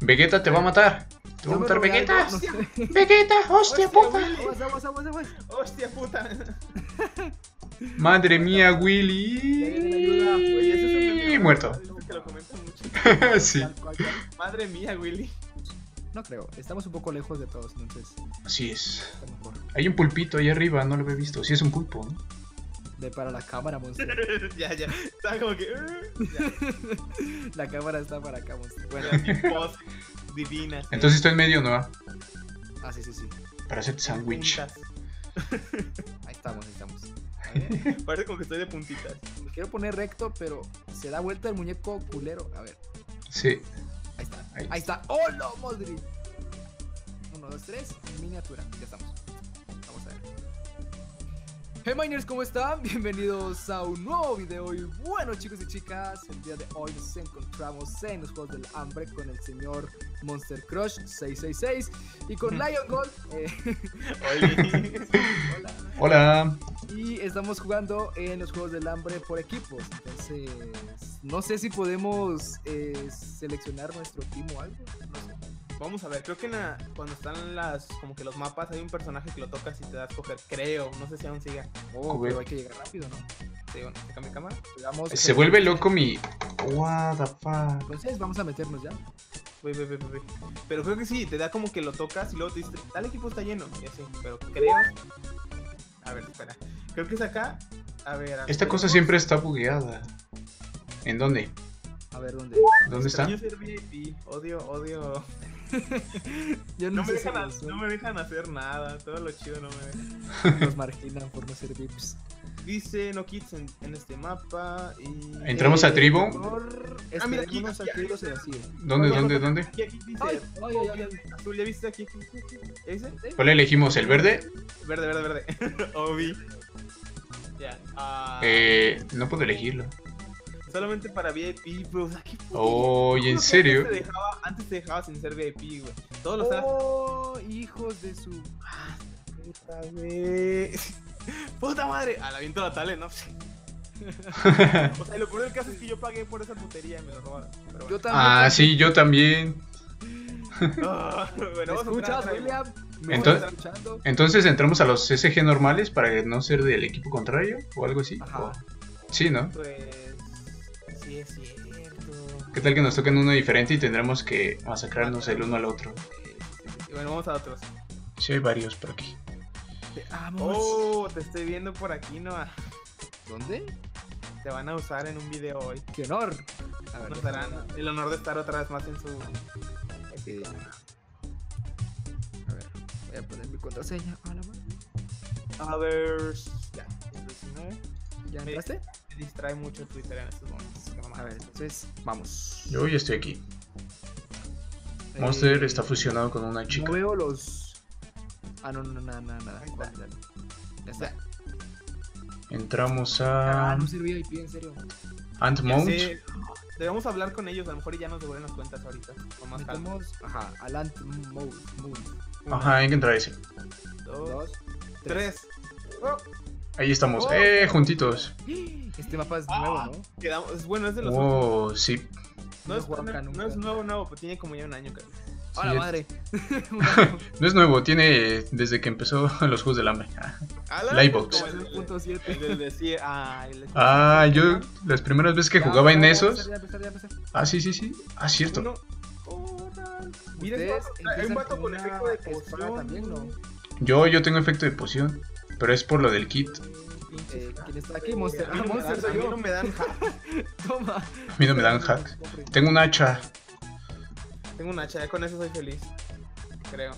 Vegeta te va a matar. Te va a matar Vegeta. algo, no sé. Vegeta, hostia Hostia, puta. Aguas. Hostia puta. Madre mía, Willy. ¿no? Muerto. Sí. Madre mía, Willy. No creo, estamos un poco lejos de todos, entonces Así es. Hay un pulpito ahí arriba, no lo había visto. Sí es un pulpo, ¿no? De para la cámara, monstruo. ya, ya. Estaba como que. ya, La cámara está para acá, monstruo. Bueno, mi voz divina. sí. Entonces estoy en medio, ¿no? ah, sí, sí, sí. Para hacer sándwich. Ahí estamos, ahí estamos. A ver, Parece como que estoy de puntitas. me quiero poner recto, pero se da vuelta el muñeco culero. A ver, Sí. ahí está. Ahí. Ahí, está. ¡Hola, Modric! Uno, dos, tres. Miniatura. Ya estamos. Hey miners, ¿cómo están? Bienvenidos a un nuevo video y bueno chicos y chicas, el día de hoy nos encontramos en los Juegos del Hambre con el señor Monster Crush 666 y con Lion Gold. eh, hola. Hola. Y estamos jugando en los Juegos del Hambre por equipos. Entonces, no sé si podemos eh, seleccionar nuestro team o algo. No sé. Vamos a ver, creo que en la- cuando están las como que los mapas hay un personaje que lo tocas y te da a escoger, creo, no sé si aún siga. Oh, pero hay que llegar rápido, ¿no? Sí, bueno, saca mi cámara. Digamos, Se vuelve loco mi. What the fuck. Entonces, vamos a meternos ya. Voy, voy, voy, voy, voy. Pero creo que sí, te da como que lo tocas y luego te dice, tal equipo está lleno. Y así, pero creo. A ver, espera. Creo que es acá. A ver. Esta cosa siempre está bugueada. ¿En dónde? A ver dónde. ¿Dónde está? Extraño ser VIP. Odio, odio. Yo No no, me, dejan, los, no me dejan hacer nada. Todo lo chido no me dejan. nos marginan por no ser VIPs. Dice no kids en, en este mapa. Y. Entramos a tribu. Por... Ah, mira, aquí. ¿Dónde, dónde, dónde? Aquí, aquí dice. Ay, ay, ay, ay, ay. Azul, ¿ya viste aquí? ¿Ese? ¿Cuál elegimos? ¿El verde? Verde, verde, verde. Obi. Ya. ah, Eh, no puedo elegirlo. Solamente para VIP, bro. O sea, qué puto- Oye, ¿en Antes serio? te dejaba, antes te dejaba sin ser VIP, güey. Todos los Oh, hijos de su. Puta, güey. Puta madre. A la viento la tale, ¿no? o sea, lo peor del caso es que yo pagué por esa putería y me lo robaron. Pero Yo también. Ah, sí, yo también. Ah, bueno, ¿Me vamos a escuchas, William? ¿Me Entonces-? Entonces entramos a los SG normales para no ser del equipo contrario o algo así. Ajá. O- Sí, ¿no? Pues. Sí, es cierto. ¿Qué tal que nos toquen uno diferente y tendremos que masacrarnos el uno al otro? Y bueno, vamos a otros. Sí, hay varios por aquí. Vamos. Oh, te estoy viendo por aquí, Noah. ¿Dónde? Te van a usar en un video hoy. ¡Qué honor! A ver, Nos darán el honor de estar otra vez más en su. Sí. A ver, voy a poner mi contraseña. A la madre. A ver. Ya, 19. ¿Ya Me- entraste? Me distrae mucho Twitter en estos momentos. A ver, entonces, vamos. Yo ya estoy aquí. Eh, Monster está fusionado con una chica. No veo los. Ah, no, no, no, nada, nada, nada. Ya está. Entramos Ah, a no servía IP, en serio. Ant Ya Mount. sé, Debemos hablar con ellos, a lo mejor ya nos devuelven las cuentas ahorita. Con más calma. Metemos, ajá. Moon. Ajá, hay que entrar a ese. Dos, Dos, tres. Oh, Ahí estamos. Oh. ¡Eh! Juntitos. Este mapa es Ah, nuevo, ¿no? quedamos, es bueno, es de los últimos. Wow, sí. No, no es, juego no- nunca. es nuevo, nuevo, pero tiene como ya un año, creo. ¡A la es- madre! No es nuevo, tiene desde que empezó los Juegos del Hambre. Ah. ¡Ala! Livebox. Como el del- 2.7. el del de sí, ah, de- Ah, yo las primeras veces que Ya, jugaba en esos. ya, empezar, ya, empezar. Ah, sí, sí, sí. Ah, cierto. Mira, hay un vato con efecto de poción. también, ¿no? Yo, yo tengo efecto de poción. Pero es por lo del kit. Eh, ¿Quién está aquí? Monster. A mí Ah, no me Monster dan- soy a mí yo. no me dan hack. Toma. A mí no me dan hack. Tengo un hacha. Tengo un hacha, ya con eso soy feliz. Creo.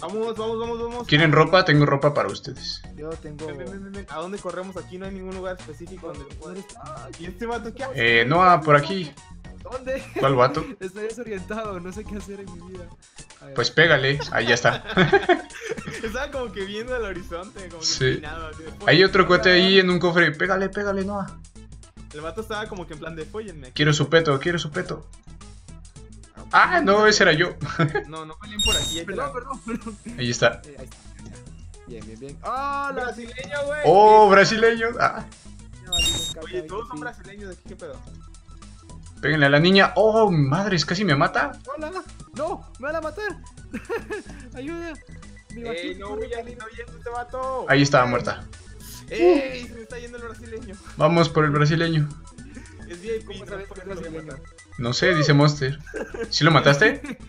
Vamos, vamos, vamos, vamos. ¿Quieren ropa? Tengo ropa para ustedes. Yo tengo. Ven, ven, ven, ven, ven. ¿A dónde corremos? Aquí no hay ningún lugar específico donde ¿Dónde puedas. está? ¿Y este vato qué hace? Eh, Noah, por aquí. ¿Dónde? ¿Cuál vato? Estoy desorientado, no sé qué hacer en mi vida. Pues pégale. Ahí ya está. Estaba como que viendo el horizonte, como que Sí. empinado, así de, Hay otro cuate ahí en un cofre. Pégale, pégale, Noah. El vato estaba como que en plan de fóllenme. Quiero su peto, quiero su peto. Ah, no, ese era yo. No, no peleen por aquí. ahí Perdón, perdón, perdón. Ahí está. Eh, ahí está. Bien, bien, bien. ¡Ah, la Brasileño, güey. Oh, brasileño. Ah, Oye, todos son brasileños de aquí, ¿qué pedo? péguenle a la niña. Oh, madres, casi me mata. Hola. ¡No! ¡Me van a matar! ¡Ayuda! Mi ¡Ey, no huyas, no huyas, este vato! Ahí estaba muerta. ¡Ey! Se me está yendo el brasileño. Vamos por el brasileño. Es VIP, ¿Cómo no sabes por que es brasileño? No sé, dice Monster. ¿Sí lo mataste?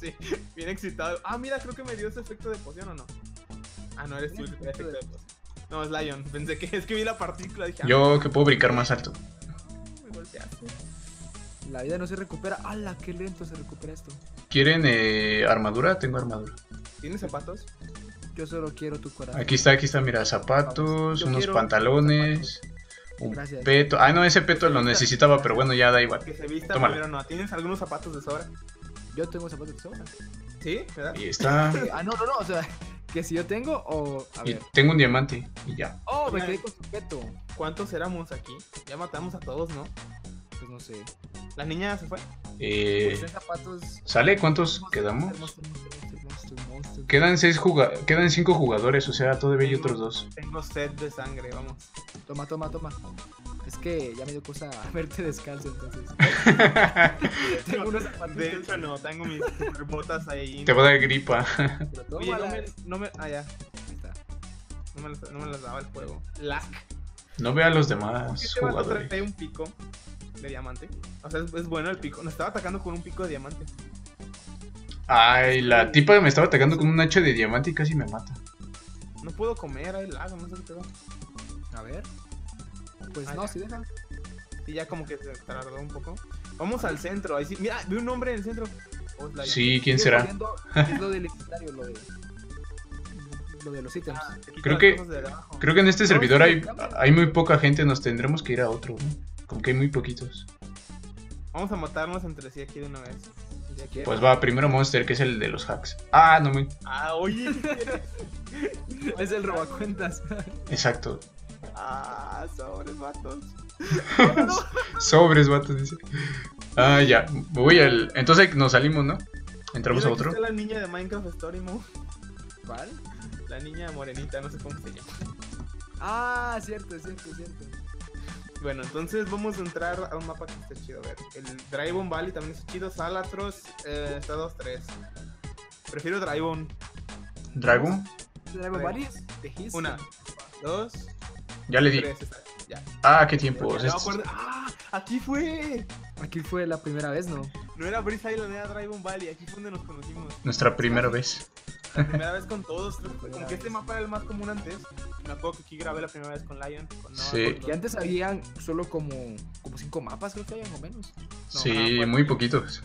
Sí, bien excitado. Ah, mira, creo que me dio ese efecto de poción o no. Ah, no, eres tú el que efecto de poción. No, es Lion. Pensé que es que vi la partícula. Dije, ah, Yo que puedo brincar más alto. me golpeaste. La vida no se recupera. ¡Hala! ¡Qué lento se recupera esto! ¿Quieren eh, armadura? Tengo armadura. ¿Tienes zapatos? Yo solo quiero tu corazón. Aquí está, aquí está, mira, zapatos, unos pantalones, un Gracias. peto. Ah, no, ese peto lo necesitaba, pero bueno, ya da igual. Que se vista Tómala. primero no. ¿Tienes algunos zapatos de sobra? Yo tengo zapatos de sobra. ¿Sí? ¿Verdad? Ahí está. Ah, no, no, no. O sea, que si yo tengo o. A Y ver. tengo un diamante y ya. Oh, me quedé con su peto. ¿Cuántos éramos aquí? Ya matamos a todos, ¿no? Pues no sé. ¿La niña se fue? Eh, zapatos. ¿Sale? ¿Cuántos quedamos? Monster, monster, monster, monster. Quedan seis juga quedan cinco jugadores, o sea, todavía hay otros dos. Tengo sed de sangre, vamos. Toma, toma, toma. Es que ya me dio cosa verte descalzo, entonces. tengo unos zapatos. De hecho, no, tengo mis botas ahí. Te va a dar gripa. Pero Oye, no me, no me. Ah, ya. Ahí está. No me, las, no me las daba el juego. Lack. No ve a los ¿Por demás vato jugadores. un pico de diamante? O sea, es, es bueno el pico. Nos estaba atacando con un pico de diamante. Ay, la tipa me estaba atacando con un hacha de diamante y casi me mata. No puedo comer, hay lag, no sé qué pedo. A ver. Pues Ah, no, ya. si deja. Y ya como que se tardó un poco. Vamos al centro. Ahí sí. Mira, vi un hombre en el centro. Oh, Sí, ¿quién será? Es lo del inventario, lo de. Lo de los ítems. Ah, Creo que-. Creo que en este servidor sí, hay, hay muy poca gente, nos tendremos que ir a otro. ¿no? Como que hay muy poquitos. Vamos a matarnos entre sí aquí de una vez. Pues va, primero Monster, que es el de los hacks. Ah, no me. Ah, oye. Es el robacuentas. Exacto. ah, sobres vatos. Sobres, vatos, dice. Ah, ya. Voy al. Entonces nos salimos, ¿no? Entramos a otro. está la niña de Minecraft Story Mode. ¿Cuál? La niña morenita, no sé cómo se llama. Ah, cierto, cierto, cierto. Bueno, entonces vamos a entrar a un mapa que está chido. A ver, el Dragon Valley también está chido. Salatros eh, está 2-3. Prefiero Dragon. Dragon Dragon. Valley His. Una, dos, Ya le di. tres. Ya. Ah, qué me estos- acuerdo. ¡Ah! Aquí fue. Aquí fue la primera vez, ¿no? No era Breeze Island, era Dragon Valley. Aquí fue donde nos conocimos. Nuestra primera vez. La primera vez con todos. Como que este mapa era el más común antes. Me acuerdo que aquí grabé la primera vez con Lion. Con Sí. con Y antes habían solo como, como cinco mapas, creo que habían o menos. No, Sí, ajá, muy poquitos.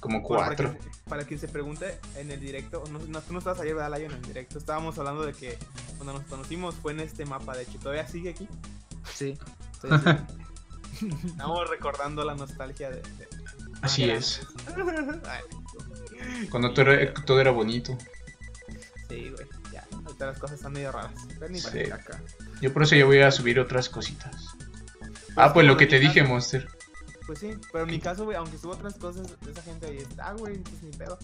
Como Bueno, para, cuatro. quien, para quien se pregunte, en el directo, no, no, tú no estabas ayer, ¿verdad, Lion? En el directo estábamos hablando de que cuando nos conocimos fue en este mapa, de hecho, todavía sigue aquí. Sí. sí. Estamos recordando la nostalgia de... de- Así Ah, es. Ay, Cuando todo era, todo era bonito. Sí, güey, ya, ahorita las cosas están medio raras. Pero ni Sí. caca. Yo por eso ya voy a subir otras cositas. Ah, pues lo que te dije, caso- Monster. Pues sí, pero en mi caso, güey, aunque suba otras cosas, esa gente ahí está, güey, pues ni pedo.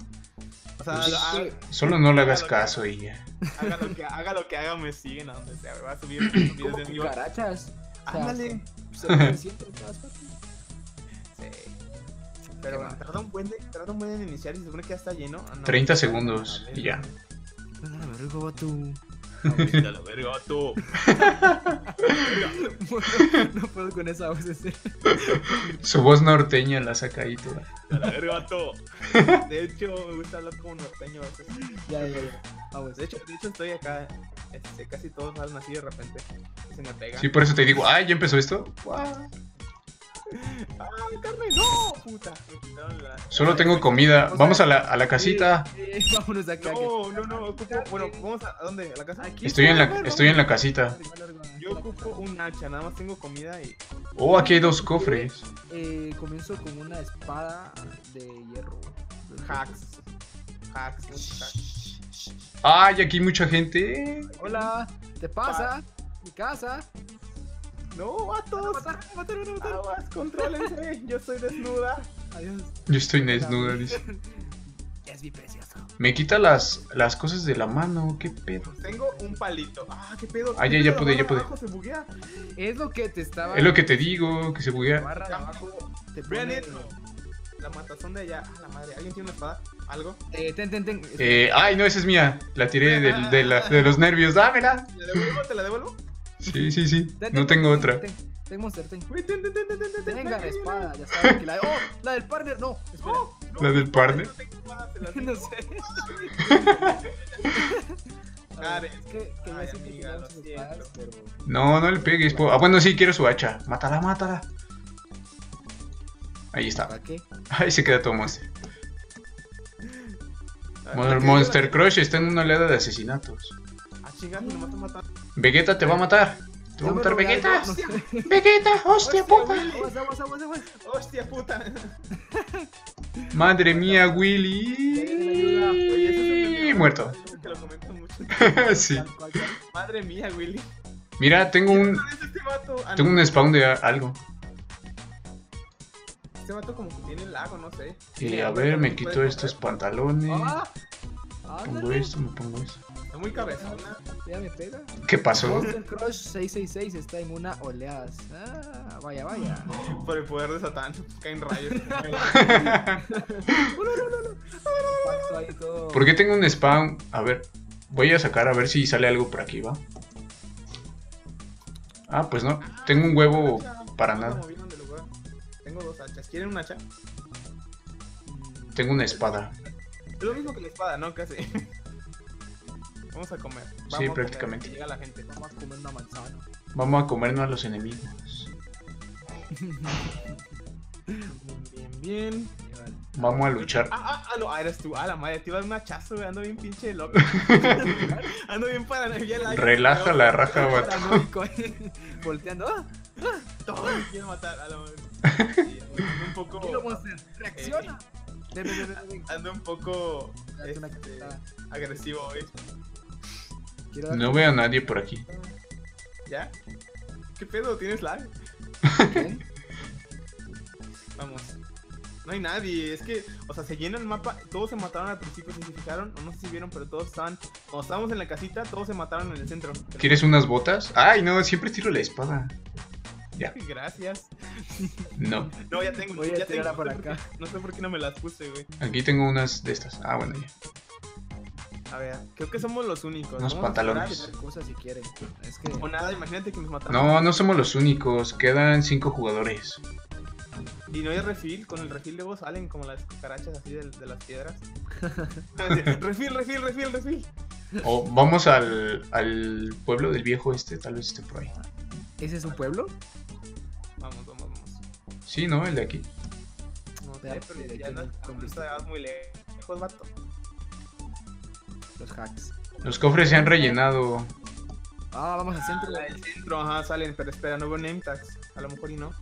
O sea, Pues, Solo no le haga hagas caso y ya. haga, lo que, haga lo que haga, me siguen a donde sea, güey, va a subir videos de mi cucarachas. O sea, Ándale. Se siempre en todas partes. Sí. Pero mal. tarda un buen de, tarda un buen en iniciar y se supone que ya está lleno. Ah, no. 30 segundos y ya. Venga, la verga, vato. Vete a la verga, tú. no puedo con esa voz. serio. Su voz norteña la saca ahí toda. A la verga, tú. De hecho, me gusta hablar como norteño. Ya, ya, ya. Vamos. De hecho, de hecho estoy acá. Este, casi todos salen así de repente. Se me pegan. Sí, por eso te digo, ay, ¿ya empezó esto? ¡Ah, carne! ¡No! Puta. Me quitaron la- Solo tengo comida. Vamos a la, a la casita. Eh, eh, vámonos de acá. No, no, no. Ocupo, bueno, vamos a, ¿a dónde? ¿A la casa? Aquí Estoy en la, estoy en la casita. Yo ocupo un hacha, nada más tengo comida y. Oh, aquí hay dos cofres. Eh, comienzo con una espada de hierro. Hacks. Hacks, hacks. Ay, aquí hay mucha gente. Hola, ¿te pasa? Mi casa. No, vatos. Matar, matar, matar, matar. Aguas, contrólense. Yo soy desnuda. Adiós. Yo estoy desnuda, dice. Es mi precioso. Me quita las, las cosas de la mano, qué pedo. Tengo un palito. Ah, qué pedo. Ah, ¿Qué ya, ya pude, ya pude. se buguea. Es lo que te estaba. Es lo que te digo, que se buguea. barra de abajo te Vean esto. La matazón de allá. Ah, la madre. ¿Alguien tiene una espada? ¿Algo? Eh, ten, ten, ten. Eh, ay, no, esa es mía. La tiré del- de, la- de los nervios. Dámela. ¿Te la devuelvo? ¿Te la devuelvo? Sí, sí, sí. Ten, No ten, tengo ten, otra. Ten, ten, monster, ten. Venga, la espada, ya sabes que la Oh, la del partner, no. Espera. Oh, no, ¿La del partner? no tengo espada, te la No dejo. sé. A. No, no le pegues. Ah, bueno, sí, quiero su hacha. Mátala, mátala. Ahí está. ¿Para qué? Ahí se queda todo monster. Ah, Monster lleva- Crush está en una oleada de asesinatos. Ah. Vegeta te va a matar. Te va a matar Vegeta. Vegeta, hostia puta. Hostia puta. Madre mía, Willy. Muerto. Sí. Madre mía, Willy. Mira, tengo un, ¿Qué es este? Ah, tengo un spawn de algo. Este vato como que tiene lago, no sé. Y a ver, me quito estos pantalones. ¡Ah! Pongo esto, me pongo esto. Es muy cabezona. ya me pega. ¿Qué pasó? Monster Crush 666 está en una oleada. Ah, vaya, vaya. Por el poder de Satán. Caen rayos. ¿Por qué tengo un spawn? A ver, voy a sacar a ver si sale algo por aquí, ¿va? Ah, pues no. Tengo un huevo para nada. Tengo dos hachas. ¿Quieren un hacha? Tengo una espada. Es lo mismo que la espada, ¿no? Casi. Vamos a comer. Vamos a Sí, comer, prácticamente. que Llega la gente. Vamos a comer una manzana. Vamos a comernos a los enemigos. Bien, bien, bien. Vamos a luchar. Ah, ah, ah, no, ah, eres tú. Ah, la madre, te iba a dar un hachazo, güey. Ando bien pinche loco. Ando bien paranoia. Relaja la raja. Paranoico ahí, Volteando. ¡Ah! Todo me quiere matar a la madre. Sí, ando un poco. Tranquilo, Monster. Reacciona. Ven, ven, ven, ven, ven. Ando un poco este, agresivo hoy. No veo a nadie por aquí. ¿Ya? ¿Qué pedo? ¿Tienes lag? Vamos. No hay nadie, es que, o sea, se llena el mapa, todos se mataron al principio, si se fijaron, o no sé si vieron, pero todos estaban, cuando estábamos en la casita, todos se mataron en el centro. ¿Quieres unas botas? Ay, no, siempre tiro la espada. Gracias. No, No, ya tengo, Voy ya tengo, por no sé por acá. qué- no sé por qué no me las puse, güey. aquí tengo unas de estas. Ah, bueno, ya. A ver, creo que somos los únicos. Unos a pantalones. esperar Hacer cosas si quieren. Es que. O nada, imagínate que nos mataron. No, no somos los únicos. Quedan cinco jugadores. Y no hay refil, con el refil luego salen como las cucarachas así de, de las piedras. refil, refil, refil, refil. O vamos al, al pueblo del viejo este, tal vez esté por ahí. ¿Ese es un pueblo? Sí, ¿no? El de aquí. No sé, Veamos pero si de ya aquí no, no no conviste. está muy lejos, vato. Los hacks. Los cofres se han rellenado. Ah, vamos al centro. La del centro, ajá, salen, pero espera, no veo name tags. A lo mejor y no.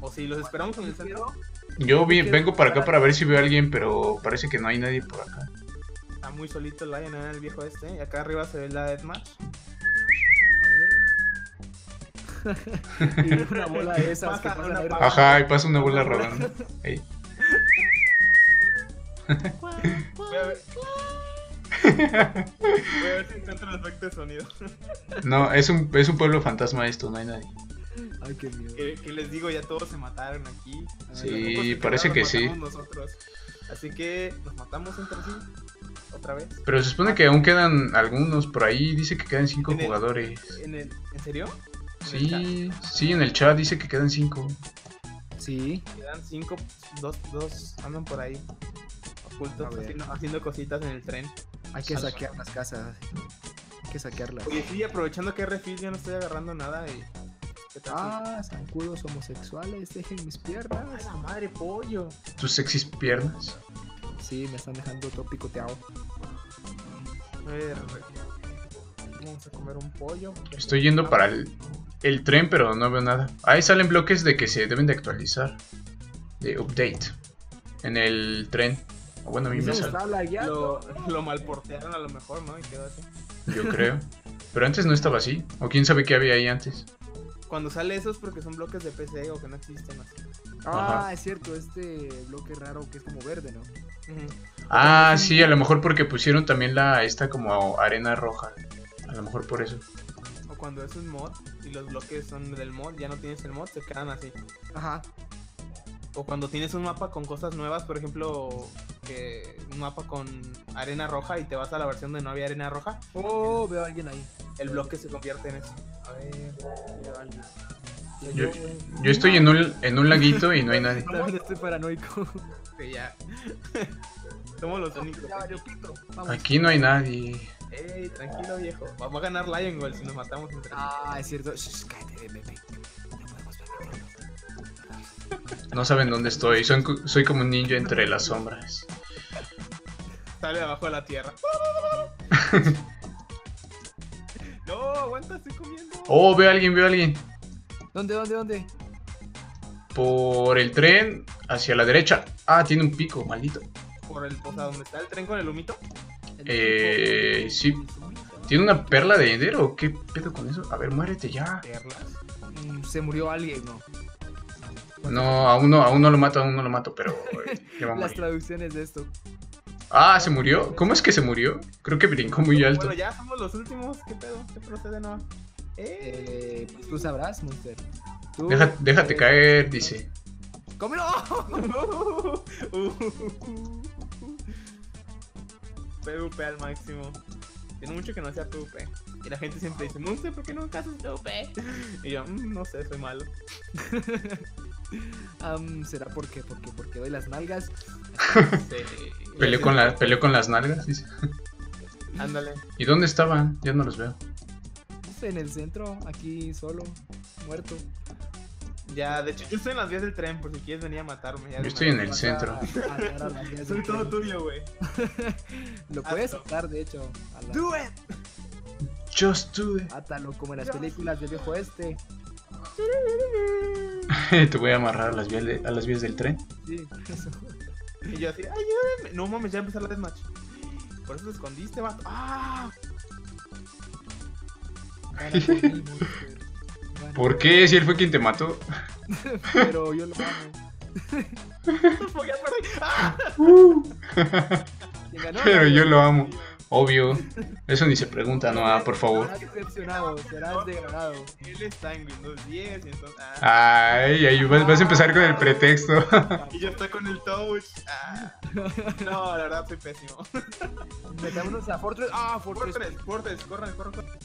O si los esperamos en el centro, Yo vi- vengo para acá para ver si veo a alguien, pero parece que no hay nadie por acá. está muy solito el Lion, ¿eh? el viejo este. Y acá arriba se ve la Deathmatch. y una bola de esas Pasa una. Ajá, y pasa una bola rodando. Ahí. Voy a ver. Voy a ver si encuentro el efecto de sonido. No, es un, es un pueblo fantasma esto, no hay nadie. Ay, qué miedo. que, que les digo, ya todos se mataron aquí. Sí, pocos que parece quedaron que sí. Nosotros. Así que nos matamos entre sí. Otra vez. Pero se supone que aún quedan algunos por ahí. Dice que quedan cinco En el- jugadores. ¿En, el, ¿En serio? Sí, sí, en el chat dice que quedan cinco. Sí. Quedan cinco, dos, dos andan por ahí. Ocultos, haciendo, haciendo cositas en el tren. Hay que saquear las casas. Hay que saquearlas. Oye, sí, aprovechando que hay refil, yo no estoy agarrando nada y. Ah, zancudos homosexuales, dejen mis ¡A piernas. la madre, pollo! Tus sexys piernas. Sí, me están dejando todo picoteado. A ver, vamos a comer un pollo. Estoy yendo para el, el tren, pero no veo nada. Ahí salen bloques de que se deben de actualizar. De update. En el tren. O bueno, a mí me sale. Lo, lo malportearon a lo mejor, ¿no? Y quedó así. Yo creo. Pero antes no estaba así. O quién sabe qué había ahí antes. Cuando sale eso es porque son bloques de PC o que no existen así. Ah, Ajá. es cierto, este bloque raro que es como verde, ¿no? Ah, sí, a lo mejor porque pusieron también la esta como arena roja. A lo mejor por eso. Cuando es un mod y los bloques son del mod, ya no tienes el mod, se quedan así. Ajá. O cuando tienes un mapa con cosas nuevas, por ejemplo, que un mapa con arena roja y te vas a la versión donde no había arena roja, Oh, veo a alguien ahí. el bloque se convierte en eso. A ver, veo a alguien. Yo, yo estoy en un, en un laguito y no hay nadie. También estoy paranoico. Sí, ya. Somos los únicos. Aquí no hay nadie. Ey, tranquilo viejo. Vamos a ganar Lion Gold si nos matamos entre Ah, es cierto. Shh, cállate, Pepe. No podemos. No saben dónde estoy. Soy, co- soy como un ninja entre las sombras. Sale de abajo de la tierra. no, aguanta, estoy comiendo. Oh, veo a alguien, veo a alguien. ¿Dónde, dónde, dónde? Por el tren hacia la derecha. Ah, tiene un pico, maldito. Por el, o sea, donde está el tren con el humito. Eh, sí. ¿Tiene una perla de dinero o qué pedo con eso? A ver, muérete ya. Perlas. Mm, Se murió alguien, ¿no? No, aún no, aún no lo mato, aún no lo mato, pero eh, Las traducciones de esto. Ah, ¿se murió? ¿Cómo es que se murió? Creo que brincó muy alto. Bueno, ya somos los últimos. ¿Qué pedo? ¿Qué procede, no? Eh. Eh, pues tú sabrás, Monster. Tú, Deja- déjate eh, caer, dice. ¡Cómelo! PvP al máximo. Tiene mucho que no sea PvP. Y la gente siempre dice, Monster, ¿por qué no haces PvP? Y yo, "Mm, no sé, soy malo. Am, ¿Será porque, porque, porque doy las nalgas? Sí. Peleó con, la, peleó con las nalgas, dice. Ándale. ¿Y dónde estaban? Ya no los veo. En el centro, aquí solo, muerto. Ya, de hecho, yo estoy en las vías del tren, por si quieres venir a matarme. ya Yo estoy en el centro. A a Soy todo tuyo, güey. Lo puedes Hazlo. atar, de hecho. a la- Do it. Just do it. Átalo como en las películas del viejo este. Te voy a amarrar a las vías, de- a las vías del tren. Sí, eso. Y yo así, ayúdame. No mames, ya empezó la deathmatch. Por eso te escondiste, vato. ¡Ah! Por mí, Monster. Gana. ¿Por qué? Si él fue quien te mató. Pero yo lo amo. ¡Ah! ¿Quién ganó? Pero yo lo amo. Obvio. Eso ni se pregunta, no, ah, por favor. Serás decepcionado, serás degradado. Él está en Windows 10 y entonces. Ah. Ay, ahí vas, vas a empezar con el pretexto. Y yo estoy con el touch. Ah. No, la verdad soy pésimo. Metámonos a Fortress. Ah, Fortress. Fortress, Fortress, corran, corran, corran.